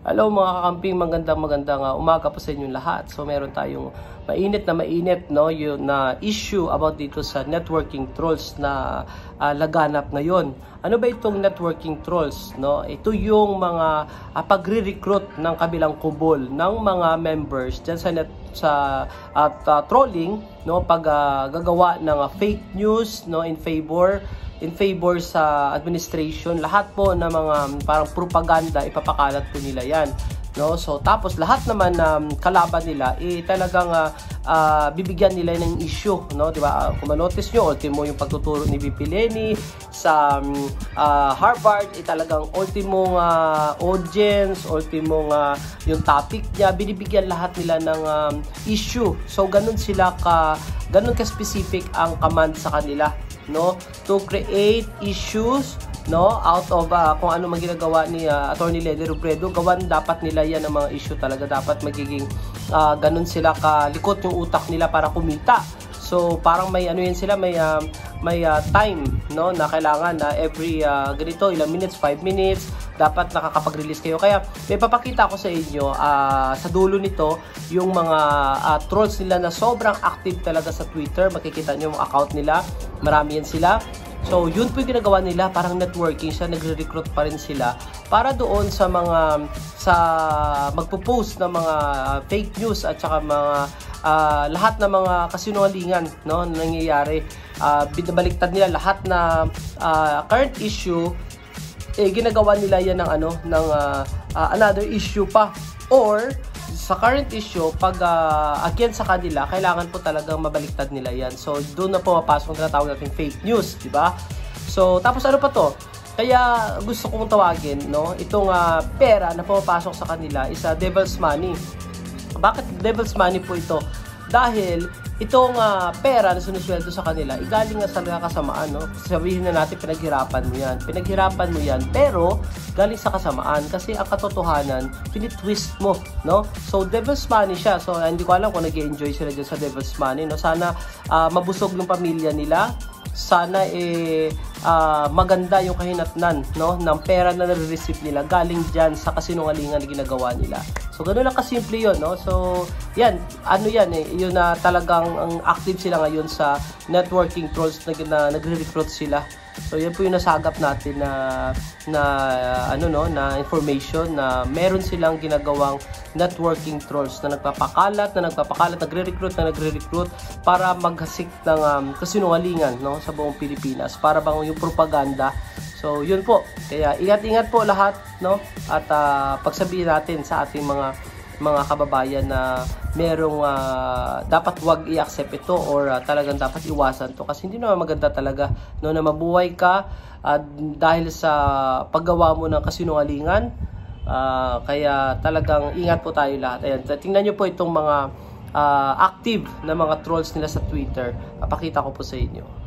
Hello mga kakamping, magandang magandang uh, umaga po sa inyong lahat. So meron tayong mainit na mainit no, yung na issue about dito sa networking trolls na uh, laganap ngayon. Ano ba itong networking trolls? No? Ito yung mga uh, pagre-recruit ng kabilang kubol ng mga members diyan sa net sa at uh, trolling no pag uh, gagawa ng uh, fake news no in favor in favor sa administration. Lahat po ng mga parang propaganda, ipapakalat po nila yan. No? So, tapos lahat naman um, kalaban nila, eh, talagang uh, uh, bibigyan nila ng issue. No? Diba? Uh, kung manotice nyo, ultimo yung pagtuturo ni VP Lenny sa um, uh, Harvard, eh, talagang ultimo uh, audience, ultimo uh, yung topic niya, binibigyan lahat nila ng um, issue. So, ganun sila ka, ganun ka-specific ang command sa kanila no to create issues no out of uh, kung ano man ginagawa ni uh, Attorney Lenny Robredo gawan dapat nila yan ang mga issue talaga dapat magiging uh, ganun sila kalikot yung utak nila para kumita So parang may ano yan sila may uh, may uh, time no na kailangan na uh, every uh, ganito ilang minutes 5 minutes dapat nakakapag-release kayo. Kaya may papakita ko sa inyo uh, sa dulo nito yung mga uh, trolls nila na sobrang active talaga sa Twitter. Makikita niyo yung account nila. Marami yan sila. So, yun po yung ginagawa nila, parang networking siya, nagre-recruit pa rin sila para doon sa mga sa magpo-post ng mga fake news at saka mga uh, lahat ng mga kasinungalingan no nangyayari. Uh, binabaliktad nila lahat na uh, current issue. Eh ginagawa nila yan ng ano ng uh, uh, another issue pa. Or sa current issue, pag uh, against sa kanila, kailangan po talagang mabaliktad nila yan. So, doon na po mapasok ang tinatawag natin fake news, di ba? So, tapos ano pa to? Kaya gusto kong tawagin, no, itong uh, pera na pumapasok sa kanila is uh, devil's money. Bakit devil's money po ito? Dahil itong uh, pera na sinusweldo sa kanila, igaling nga sa kasamaan, no? Sabihin na natin, pinaghirapan mo yan. Pinaghirapan mo yan, pero galing sa kasamaan. Kasi ang katotohanan, pinitwist mo, no? So, devil's money siya. So, hindi ko alam kung nag enjoy sila dyan sa devil's money, no? Sana uh, mabusog yung pamilya nila. Sana eh uh, maganda yung kahinatnan no ng pera na nare-receive nila galing diyan sa kasinungalingan na ginagawa nila. So ganoon lang kasimple 'yon no. So yan, ano yan eh, yun na talagang ang active sila ngayon sa networking trolls na, na nagre-recruit sila. So yan po yung nasagap natin na na ano no na information na meron silang ginagawang networking trolls na nagpapakalat na nagpapakalat nagre-recruit na nagre-recruit para maghasik ng um, kasinungalingan no sa buong Pilipinas para bang yung propaganda So, yun po. Kaya ingat-ingat po lahat, no? At uh, pagsabihin natin sa ating mga mga kababayan na merong uh, dapat wag i-accept ito or uh, talagang dapat iwasan to. Kasi hindi naman maganda talaga no na mabuhay ka uh, dahil sa paggawa mo ng kasinungalingan. Uh, kaya talagang ingat po tayo lahat. Ayan tingnan niyo po itong mga uh, active na mga trolls nila sa Twitter. Papakita ko po sa inyo